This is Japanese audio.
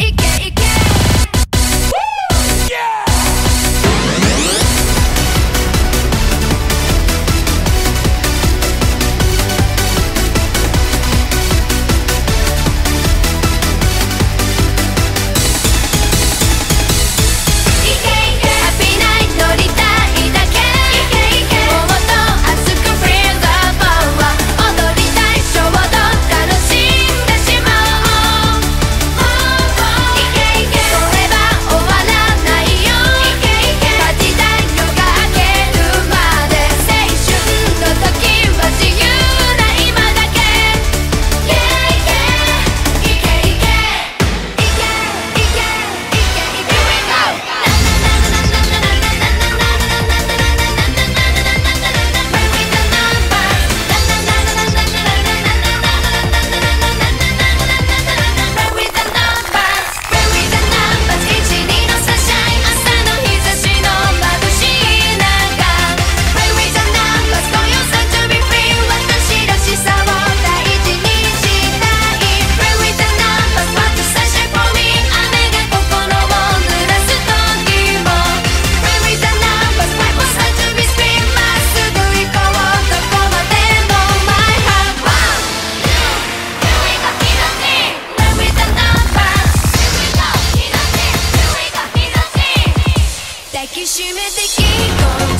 It que きしめて聞こう